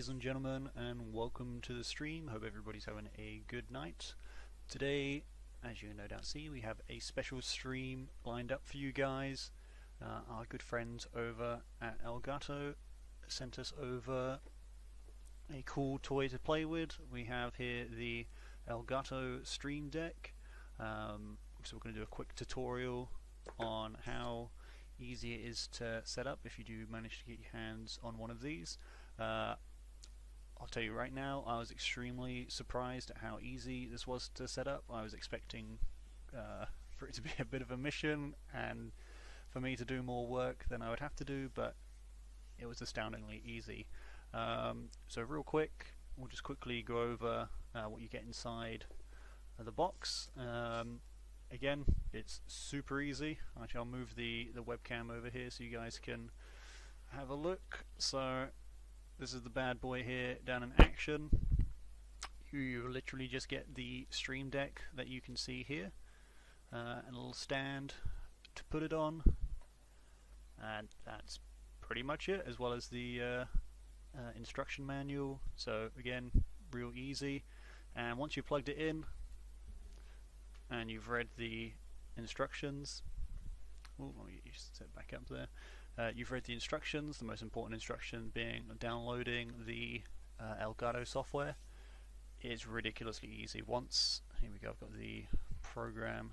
ladies and gentlemen, and welcome to the stream. Hope everybody's having a good night. Today, as you no doubt see, we have a special stream lined up for you guys. Uh, our good friends over at Elgato sent us over a cool toy to play with. We have here the Elgato Stream Deck. Um, so we're going to do a quick tutorial on how easy it is to set up if you do manage to get your hands on one of these. Uh, I'll tell you right now, I was extremely surprised at how easy this was to set up. I was expecting uh, for it to be a bit of a mission and for me to do more work than I would have to do, but it was astoundingly easy. Um, so real quick, we'll just quickly go over uh, what you get inside the box. Um, again, it's super easy. Actually, I'll move the, the webcam over here so you guys can have a look. So this is the bad boy here down in action. You, literally just get the stream deck that you can see here uh, and a little stand to put it on. And that's pretty much it as well as the uh, uh, instruction manual. So again real easy. And once you've plugged it in and you've read the instructions Ooh, let me set back up there uh, you've read the instructions the most important instruction being downloading the uh, Elgato software. It's ridiculously easy. Once here we go I've got the program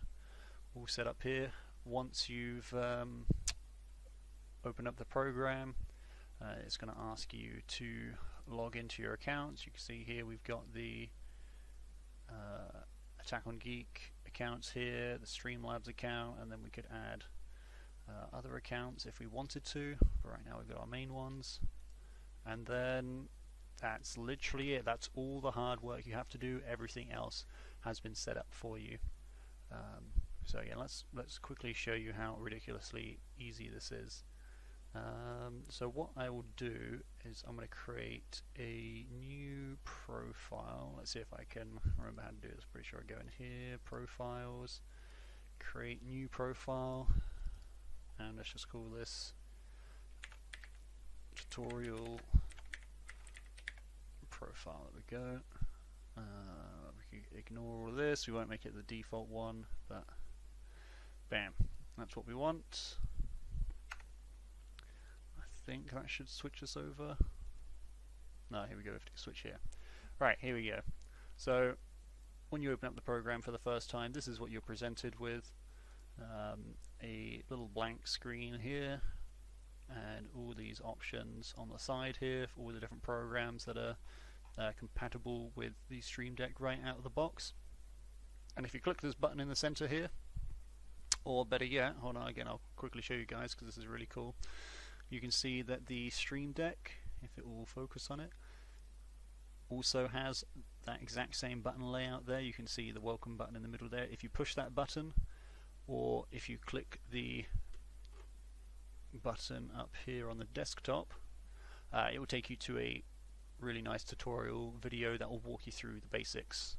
all set up here. Once you've um, opened up the program uh, it's going to ask you to log into your accounts you can see here we've got the uh, Attack on Geek accounts here, the Streamlabs account, and then we could add uh, other accounts if we wanted to. But right now we've got our main ones. And then that's literally it. That's all the hard work you have to do. Everything else has been set up for you. Um, so yeah, let's let's quickly show you how ridiculously easy this is. Um, so what I will do is I'm going to create a new profile. Let's see if I can remember how to do this. Pretty sure I go in here, profiles, create new profile, and let's just call this tutorial profile. There we go. Uh, we can ignore all this. We won't make it the default one, but bam, that's what we want I think that should switch us over. No, here we go, we have to switch here. Right, here we go. So, when you open up the program for the first time, this is what you're presented with. Um, a little blank screen here, and all these options on the side here for all the different programs that are uh, compatible with the Stream Deck right out of the box. And if you click this button in the center here, or better yet, hold on again, I'll quickly show you guys because this is really cool you can see that the Stream Deck, if it will focus on it, also has that exact same button layout there. You can see the welcome button in the middle there. If you push that button, or if you click the button up here on the desktop, uh, it will take you to a really nice tutorial video that will walk you through the basics.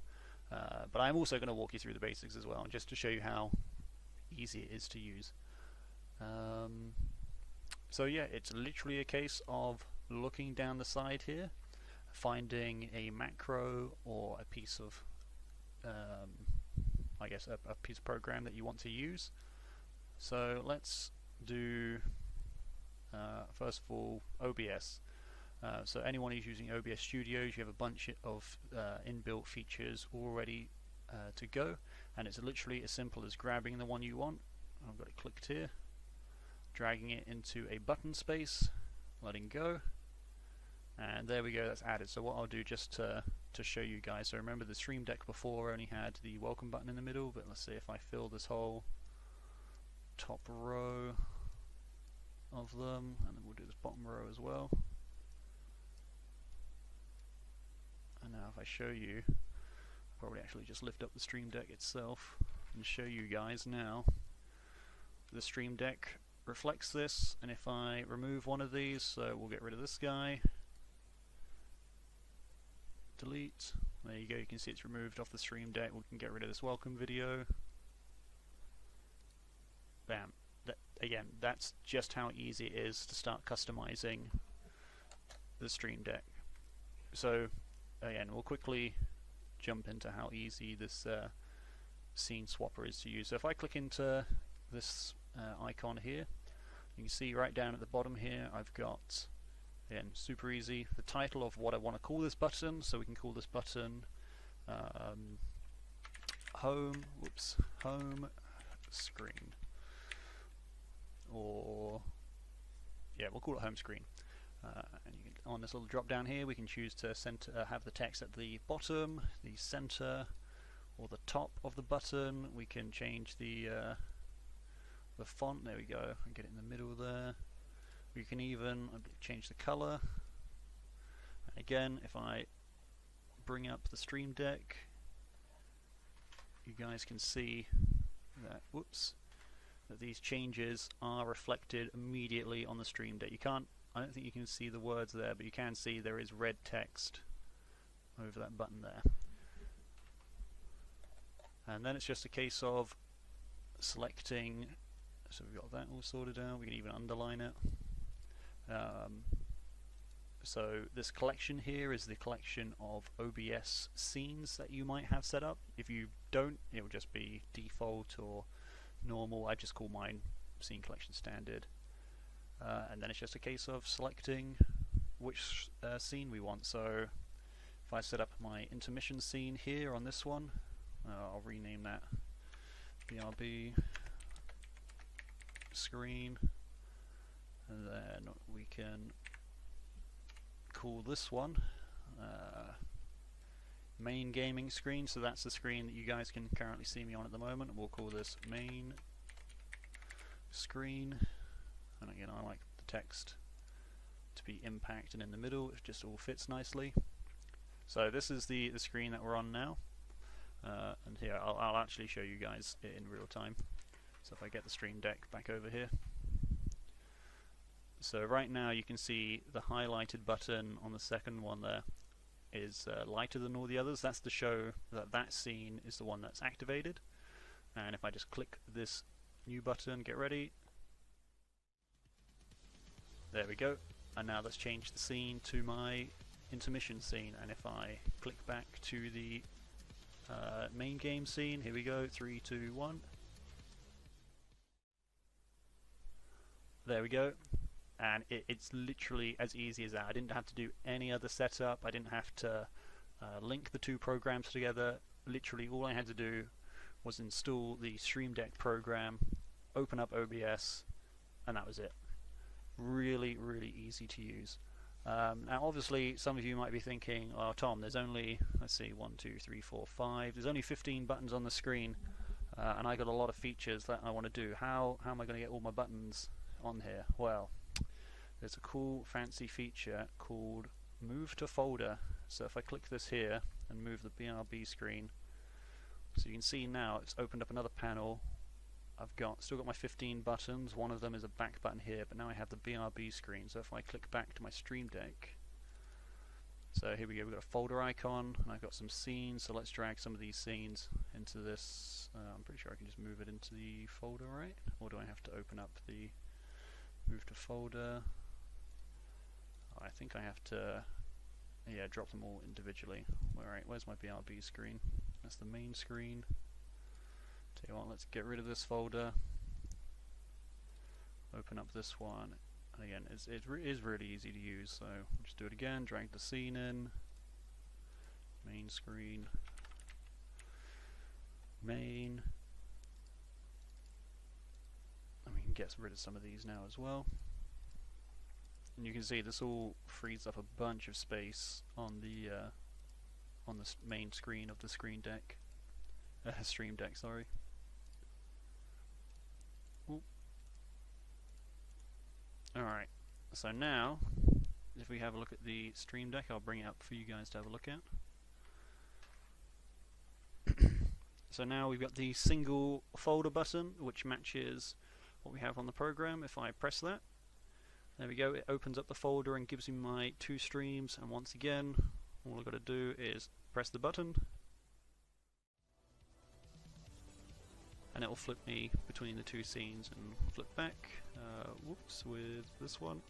Uh, but I'm also going to walk you through the basics as well, just to show you how easy it is to use. Um, so yeah, it's literally a case of looking down the side here, finding a macro or a piece of, um, I guess, a, a, piece of program that you want to use. So let's do, uh, first of all, OBS. Uh, so anyone who's using OBS Studios, you have a bunch of uh, inbuilt features already uh, to go, and it's literally as simple as grabbing the one you want. I've got it clicked here dragging it into a button space, letting go, and there we go, that's added. So what I'll do just to, to show you guys, so remember the Stream Deck before only had the welcome button in the middle, but let's see if I fill this whole top row of them, and then we'll do this bottom row as well. And now if I show you, probably actually just lift up the Stream Deck itself and show you guys now. The Stream Deck reflects this, and if I remove one of these, so we'll get rid of this guy, delete, there you go, you can see it's removed off the stream deck, we can get rid of this welcome video, bam, that, again, that's just how easy it is to start customizing the stream deck. so again, we'll quickly jump into how easy this uh, scene swapper is to use. So if I click into this uh, icon here, you can see right down at the bottom here I've got, again, super easy, the title of what I want to call this button, so we can call this button um, home, whoops, home screen, or, yeah, we'll call it home screen. Uh, and can, on this little drop down here we can choose to center, uh, have the text at the bottom, the center, or the top of the button. We can change the uh, the font, there we go, and get it in the middle there. We can even uh, change the color. And again, if I bring up the Stream Deck, you guys can see that, whoops, that these changes are reflected immediately on the Stream Deck. You can't, I don't think you can see the words there, but you can see there is red text over that button there. And then it's just a case of selecting so we've got that all sorted out. We can even underline it. Um, so this collection here is the collection of OBS scenes that you might have set up. If you don't, it will just be default or normal. I just call mine scene collection standard. Uh, and then it's just a case of selecting which uh, scene we want. So if I set up my intermission scene here on this one, uh, I'll rename that BRB screen and then we can call this one uh, main gaming screen. So that's the screen that you guys can currently see me on at the moment. We'll call this main screen. And again I like the text to be impacted in the middle. It just all fits nicely. So this is the, the screen that we're on now. Uh, and here I'll, I'll actually show you guys it in real time. So if I get the Stream Deck back over here. So right now you can see the highlighted button on the second one there is uh, lighter than all the others. That's to show that that scene is the one that's activated. And if I just click this new button, get ready. There we go. And now let's change the scene to my intermission scene. And if I click back to the uh, main game scene, here we go, three, two, one. There we go. And it, it's literally as easy as that. I didn't have to do any other setup. I didn't have to uh, link the two programs together. Literally all I had to do was install the Stream Deck program, open up OBS, and that was it. Really, really easy to use. Um, now, obviously, some of you might be thinking, "Oh, Tom, there's only let's see, one, two, three, four, five. There's only 15 buttons on the screen, uh, and I got a lot of features that I want to do. How how am I going to get all my buttons on here? Well, there's a cool fancy feature called move to folder. So if I click this here and move the BRB screen, so you can see now it's opened up another panel. I've got still got my 15 buttons. One of them is a back button here, but now I have the BRB screen. So if I click back to my Stream Deck, so here we go. We've got a folder icon, and I've got some scenes. So let's drag some of these scenes into this. Uh, I'm pretty sure I can just move it into the folder, right? Or do I have to open up the move to folder. I think I have to, yeah, drop them all individually. Alright, where's my BRB screen? That's the main screen. Tell you what, let's get rid of this folder. Open up this one. And again, it's, it re is really easy to use, so we'll just do it again, drag the scene in. Main screen. Main. I mean, get rid of some of these now as well. And you can see this all frees up a bunch of space on the uh, on the main screen of the screen deck, uh, stream deck. Sorry. All right. So now, if we have a look at the stream deck, I'll bring it up for you guys to have a look at. so now we've got the single folder button, which matches what we have on the program. If I press that, there we go, it opens up the folder and gives me my two streams and once again all I've got to do is press the button and it will flip me between the two scenes and flip back, uh, whoops, with this one.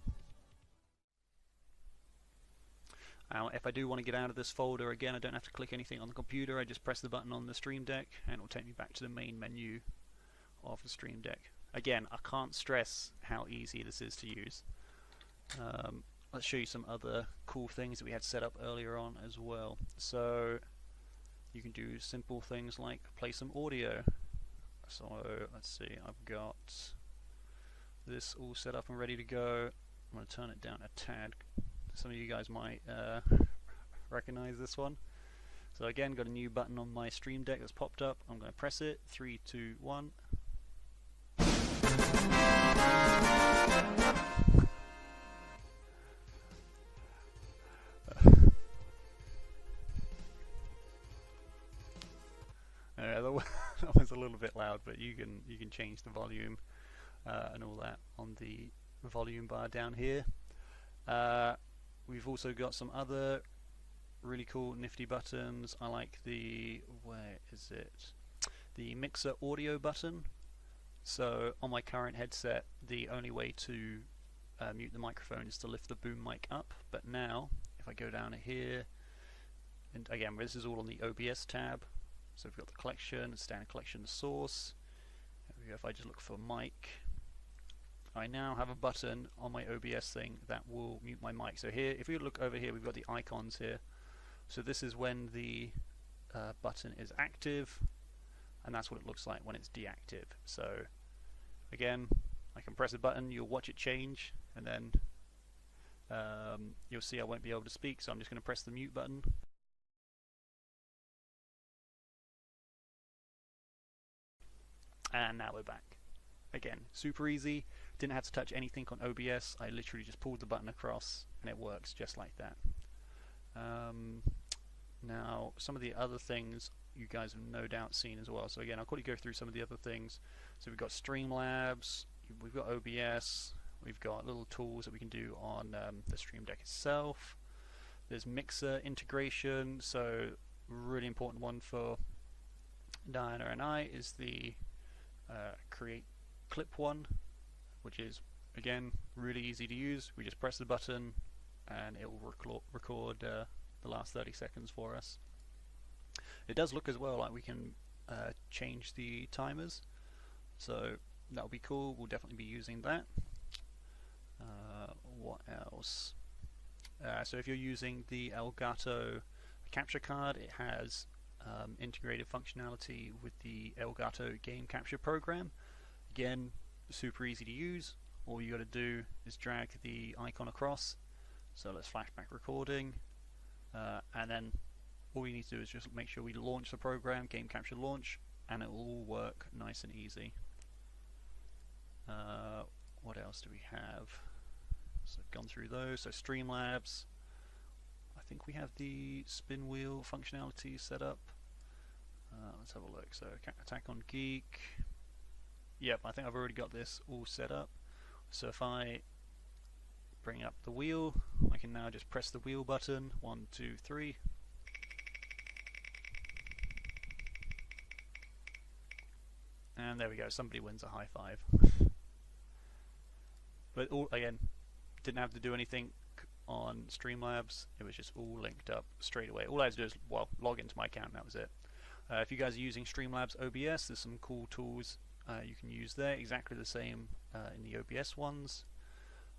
Now, if I do want to get out of this folder, again, I don't have to click anything on the computer. I just press the button on the Stream Deck, and it will take me back to the main menu of the Stream Deck. Again, I can't stress how easy this is to use. Um, let's show you some other cool things that we had set up earlier on as well. So, you can do simple things like play some audio. So, let's see, I've got this all set up and ready to go. I'm going to turn it down a tad some of you guys might uh, recognize this one. So again, got a new button on my Stream Deck that's popped up. I'm going to press it. Three, two, one. Uh, that was a little bit loud, but you can you can change the volume uh, and all that on the volume bar down here. Uh, We've also got some other really cool nifty buttons. I like the, where is it? The mixer audio button. So on my current headset, the only way to uh, mute the microphone is to lift the boom mic up. But now, if I go down here, and again, this is all on the OBS tab. So we've got the collection, standard collection source. If I just look for mic, I now have a button on my OBS thing that will mute my mic. So here, if we look over here, we've got the icons here. So this is when the uh, button is active, and that's what it looks like when it's deactive. So again, I can press a button, you'll watch it change, and then um, you'll see I won't be able to speak, so I'm just going to press the mute button. And now we're back. Again, super easy. Didn't have to touch anything on OBS. I literally just pulled the button across and it works just like that. Um, now, some of the other things you guys have no doubt seen as well. So again, I'll quickly go through some of the other things. So we've got Streamlabs, we've got OBS, we've got little tools that we can do on um, the Stream Deck itself. There's Mixer integration, so really important one for Diana and I is the uh, create clip one which is again really easy to use. We just press the button and it will record, uh, the last 30 seconds for us. It does look as well like we can uh, change the timers, so that'll be cool. We'll definitely be using that. Uh, what else? Uh, so if you're using the Elgato capture card, it has um, integrated functionality with the Elgato game capture program. Again, super easy to use. All you got to do is drag the icon across. So let's flashback recording, uh, and then all you need to do is just make sure we launch the program, Game Capture Launch, and it will all work nice and easy. Uh, what else do we have? So I've gone through those. So Streamlabs. I think we have the spin wheel functionality set up. Uh, let's have a look. So Attack on Geek. Yep, I think I've already got this all set up. So if I bring up the wheel, I can now just press the wheel button. One, two, three. And there we go, somebody wins a high five. but all again, didn't have to do anything on Streamlabs, it was just all linked up straight away. All I had to do is, well, log into my account and that was it. Uh, if you guys are using Streamlabs OBS, there's some cool tools uh, you can use there, exactly the same uh, in the OBS ones.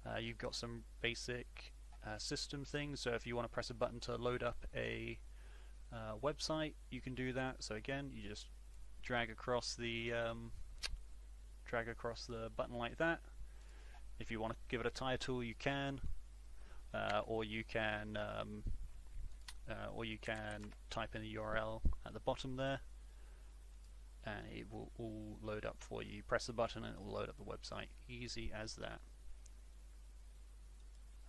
Uh, you've got some basic uh, system things, so if you want to press a button to load up a uh, website, you can do that. So again, you just drag across the um, drag across the button like that. If you want to give it a title, you can, or you can, um, or you can type in the URL at the bottom there and it will all load up for you. Press the button and it will load up the website. Easy as that.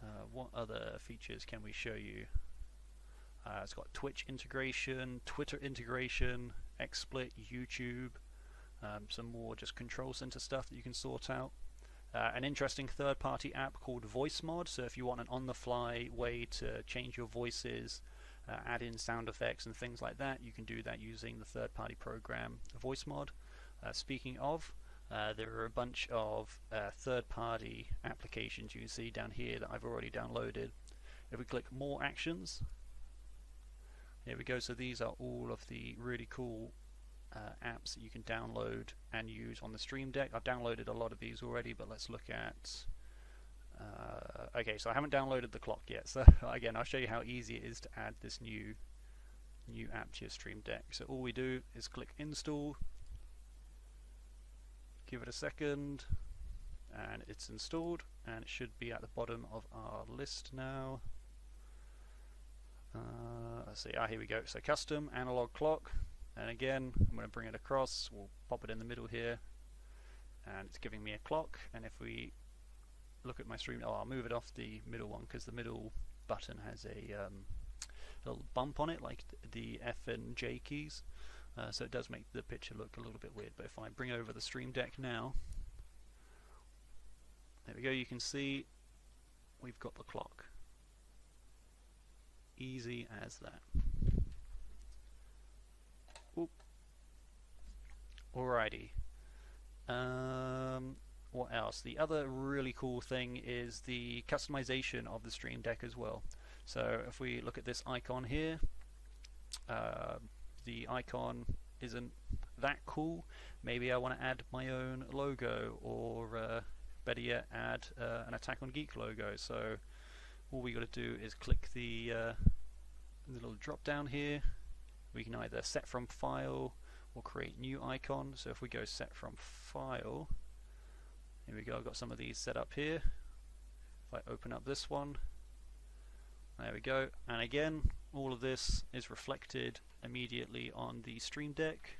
Uh, what other features can we show you? Uh, it's got Twitch integration, Twitter integration, XSplit, YouTube, um, some more just control center stuff that you can sort out. Uh, an interesting third-party app called VoiceMod, so if you want an on-the-fly way to change your voices uh, add in sound effects and things like that, you can do that using the third-party program VoiceMod. Uh, speaking of, uh, there are a bunch of uh, third-party applications you can see down here that I've already downloaded. If we click more actions, here we go. So these are all of the really cool uh, apps that you can download and use on the Stream Deck. I've downloaded a lot of these already, but let's look at. Uh, okay, so I haven't downloaded the clock yet. So again, I'll show you how easy it is to add this new new app to your Stream Deck. So all we do is click install, give it a second, and it's installed, and it should be at the bottom of our list now. Uh, let's see, ah here we go, so custom analog clock, and again I'm going to bring it across, we'll pop it in the middle here, and it's giving me a clock, and if we look at my stream, oh I'll move it off the middle one because the middle button has a um, little bump on it like the F and J keys, uh, so it does make the picture look a little bit weird, but if I bring over the stream deck now, there we go, you can see we've got the clock. Easy as that. Oop. Alrighty. Um, what else? The other really cool thing is the customization of the Stream Deck as well. So if we look at this icon here, uh, the icon isn't that cool. Maybe I want to add my own logo or uh, better yet add uh, an Attack on Geek logo. So all we got to do is click the, uh, the little drop down here. We can either set from file or create new icon. So if we go set from file, here we go, I've got some of these set up here. If I open up this one, there we go. And again, all of this is reflected immediately on the Stream Deck.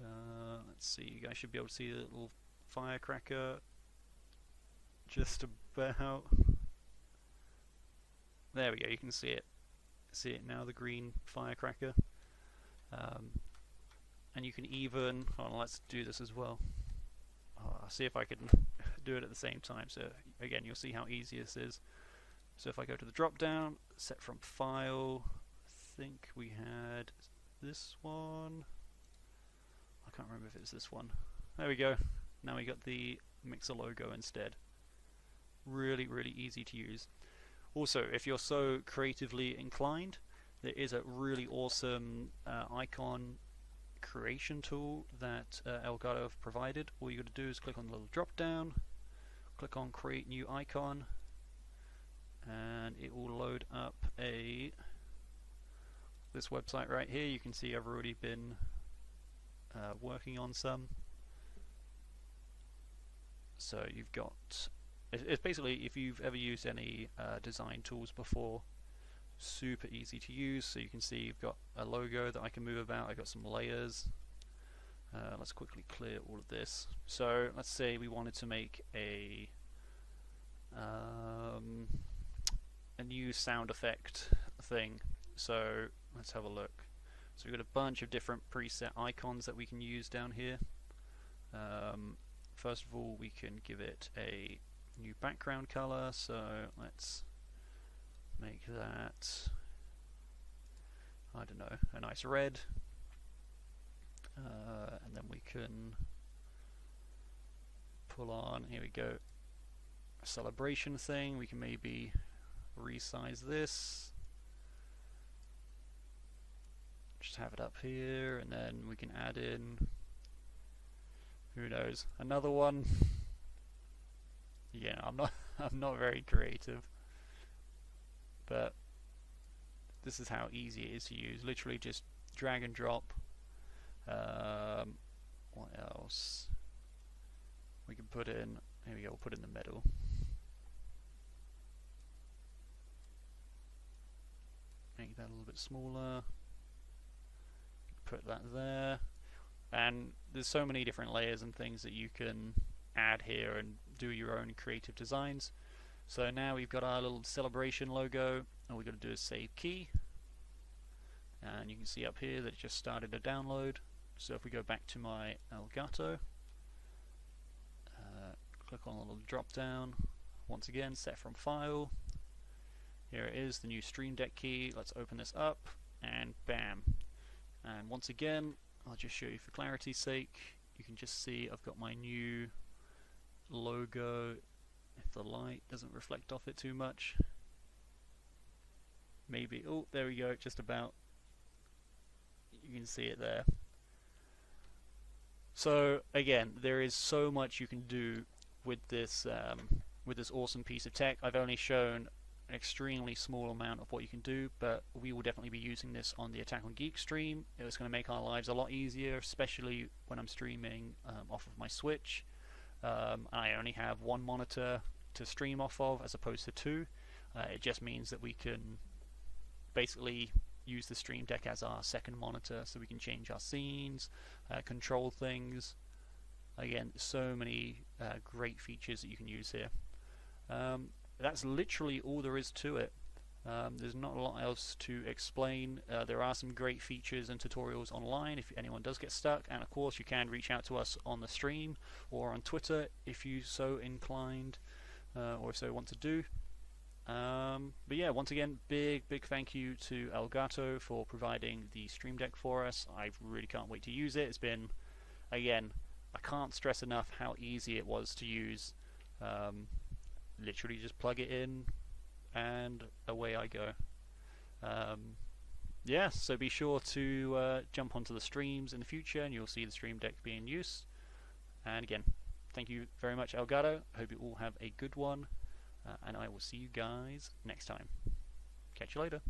Uh, let's see, you guys should be able to see the little firecracker just about. There we go, you can see it. See it now, the green firecracker. Um, and you can even, on, let's do this as well. See if I can do it at the same time. So again, you'll see how easy this is. So if I go to the drop down, set from file, I think we had this one. I can't remember if it's this one. There we go. Now we got the Mixer logo instead. Really, really easy to use. Also, if you're so creatively inclined, there is a really awesome uh, icon creation tool that uh, Elgato have provided. All you got to do is click on the little drop down, click on create new icon, and it will load up a this website right here. You can see I've already been uh, working on some. So you've got it's basically if you've ever used any uh, design tools before super easy to use. So you can see you've got a logo that I can move about. I've got some layers. Uh, let's quickly clear all of this. So let's say we wanted to make a um, a new sound effect thing. So let's have a look. So we've got a bunch of different preset icons that we can use down here. Um, first of all we can give it a new background color. So let's make that I don't know a nice red. Uh, and then we can pull on here we go a celebration thing. We can maybe resize this. Just have it up here and then we can add in who knows another one. Yeah, I'm not I'm not very creative. But this is how easy it is to use. Literally just drag and drop. Um, what else? We can put in here we go, we'll put in the middle. Make that a little bit smaller. Put that there. And there's so many different layers and things that you can add here and do your own creative designs. So now we've got our little celebration logo, all we've got to do is save key. And you can see up here that it just started a download. So if we go back to my Elgato, uh, click on the little drop down, once again set from file, here it is, the new Stream Deck key, let's open this up, and bam. And once again, I'll just show you for clarity's sake, you can just see I've got my new logo if the light doesn't reflect off it too much maybe. Oh, there we go, just about. You can see it there. So again, there is so much you can do with this um, with this awesome piece of tech. I've only shown an extremely small amount of what you can do, but we will definitely be using this on the Attack on Geek stream. It's going to make our lives a lot easier, especially when I'm streaming um, off of my Switch. Um, I only have one monitor to stream off of as opposed to two. Uh, it just means that we can basically use the Stream Deck as our second monitor so we can change our scenes, uh, control things. Again, so many uh, great features that you can use here. Um, that's literally all there is to it. Um, there's not a lot else to explain. Uh, there are some great features and tutorials online if anyone does get stuck, and of course you can reach out to us on the stream or on Twitter if you so inclined uh, or if so want to do. Um, but yeah, once again, big, big thank you to Elgato for providing the Stream Deck for us. I really can't wait to use it. It's been, again, I can't stress enough how easy it was to use. Um, literally just plug it in and away I go. Um, yeah, so be sure to uh, jump onto the streams in the future and you'll see the Stream Deck being used. And again, thank you very much Elgato. Hope you all have a good one. Uh, and I will see you guys next time. Catch you later.